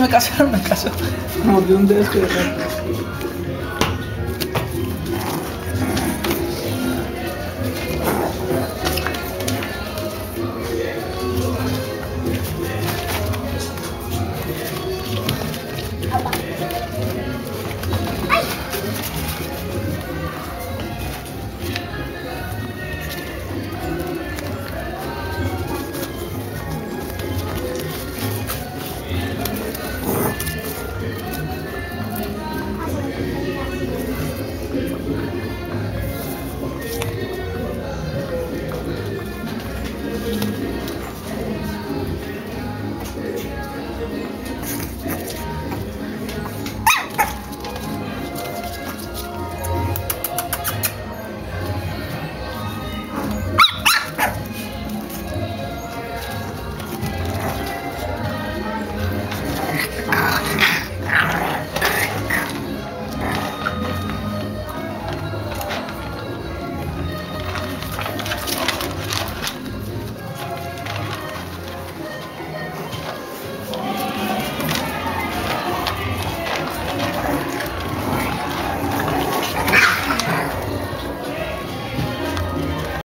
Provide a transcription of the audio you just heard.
me caso, me caso. No, de un dedo.